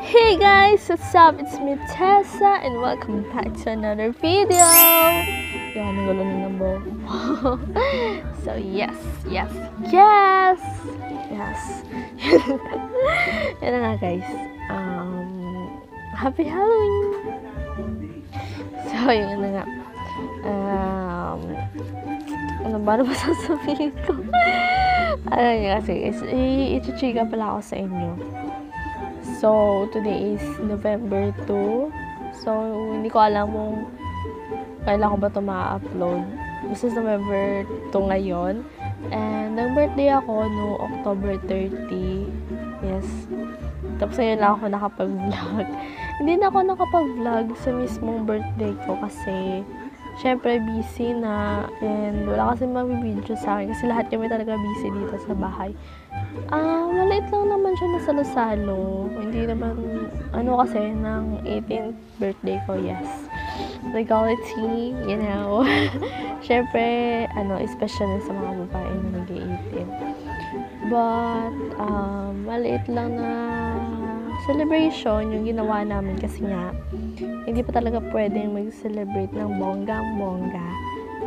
Hey guys, what's up? It's me Tessa and welcome back to another video. Yan, ang gulo ng so yes, yes, yes, yes. Yan na guys. Um, happy Halloween! So yun na nga. Um, ano ba na ba sasabihin ko? ano nga kasi guys, i-chichika pala ako sa inyo. So, today is November 2. So, hindi ko alam kung kailan ko ba ito ma-upload. This is November 2 ngayon. And, nag-birthday ako no October 30. Yes. Tapos ngayon lang ako nakapag-vlog. hindi na ako nakapag-vlog sa mismong birthday ko kasi syempre busy na and wala kasi magbibideo sa akin kasi lahat kami talaga busy dito sa bahay. Ah, uh, maliit lang naman siya na salo-salo. Hindi naman, ano kasi, ng 18th birthday ko, yes. Legality, you know. Siyempre, ano, special sa mga babae na nag-18. But, um, maliit lang na celebration yung ginawa namin kasi nga, hindi pa talaga pwedeng mag-celebrate ng bonggang-bongga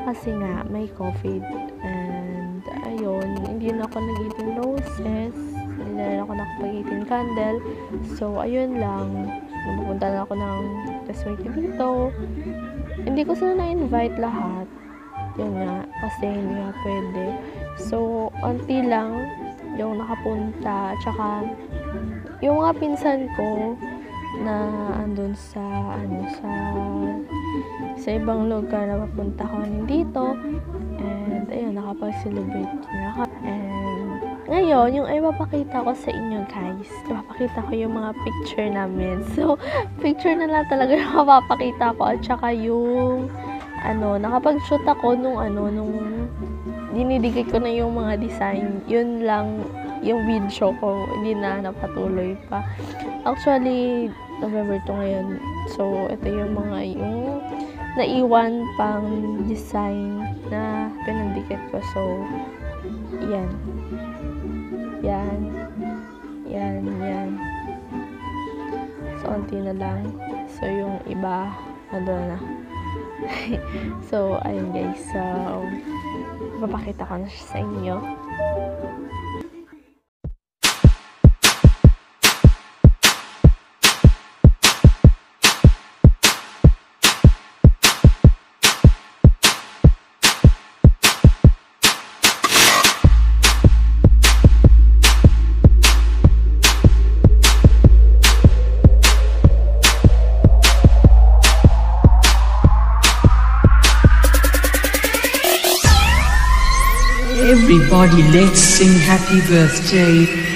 kasi nga, may COVID. And, ayun, hindi na ako nag-eating roses, hindi na ako nakapag-eating candle. So, ayun lang, napupunta na ako ng testmaker dito. Hindi ko sila na-invite lahat. Yun nga, kasi hindi nga pwede. So, onti lang yung nakapunta. Tsaka, yung mga pinsan ko na andun sa, ano, sa sa ibang lugar na papunta ko dito and ayun nakapag-celebrate na and ngayon yung ay mapakita ko sa inyo guys mapakita ko yung mga picture namin. So picture na lang talaga yung mapapakita ko. At saka yung ano nakapag-shoot ako nung ano nung dinidigay ko na yung mga design. Yun lang yung video ko hindi na napatuloy pa actually November 2 ngayon so ito yung mga yung naiwan pang design na pinandikit ko. So, yan. Yan. Yan, yan. So, onti na lang. So, yung iba, ano na. so, ayun guys. So, papakita ko na siya sa inyo. Everybody let's sing happy birthday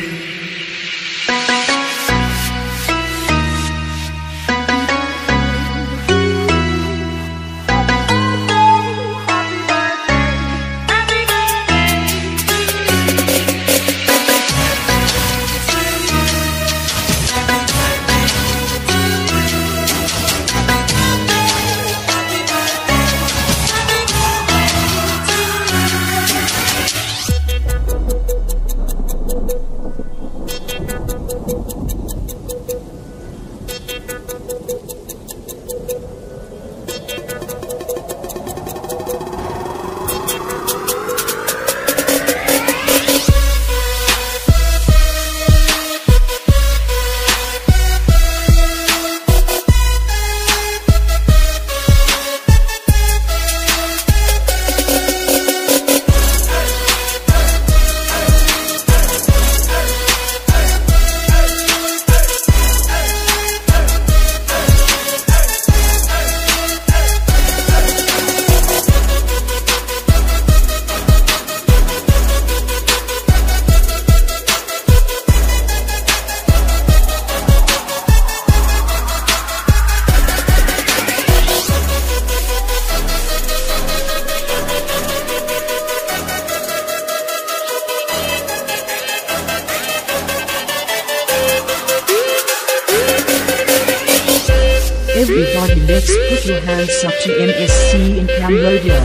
Everybody let's put your hands up to MSC in Cambodia.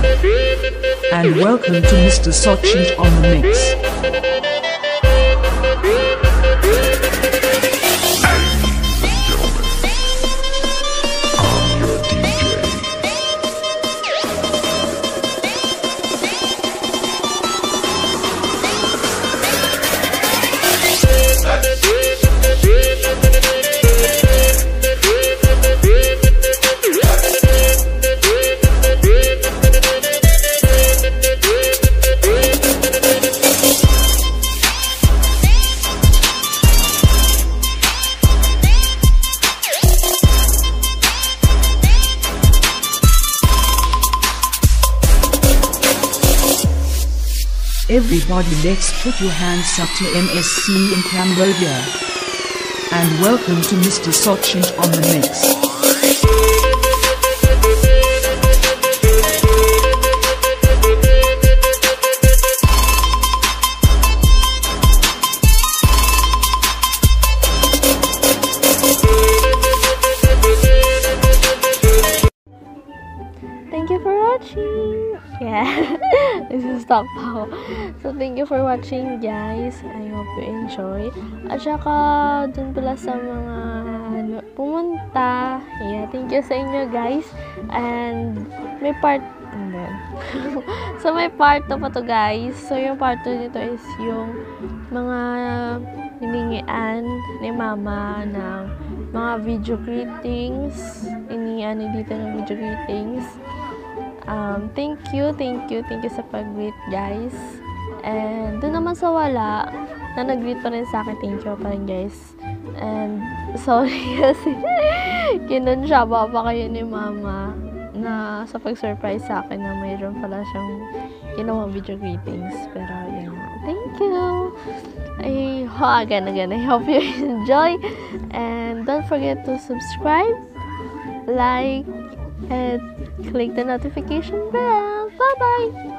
And welcome to Mr. Sochit on the mix. Everybody let's put your hands up to MSC in Cambodia. And welcome to Mr. Sochint on the mix. Thank you for watching. Yeah. Nagsa-stop ako. So, thank you for watching, guys. I hope you enjoy. At saka, dun pala sa mga ano, pumunta. Yeah, thank you sa inyo, guys. And, may part, and so, may part 2 pa to, guys. So, yung part 2 nito is yung mga hiningian ni mama ng mga video greetings. Inian ni dito ng video greetings. Um, thank you, thank you, thank you sa pag-greet, guys. And doon naman sa wala, na nag-greet pa rin sa akin, thank you pa rin, guys. And sorry kasi kinunsyaba pa kayo ni mama na sa pag-surprise sa akin na mayroon pala siyang ginawang video greetings. Pero yun nga. Thank you! I, ho, again, again, I hope you enjoy. And don't forget to subscribe, like, and click the notification bell. Bye-bye!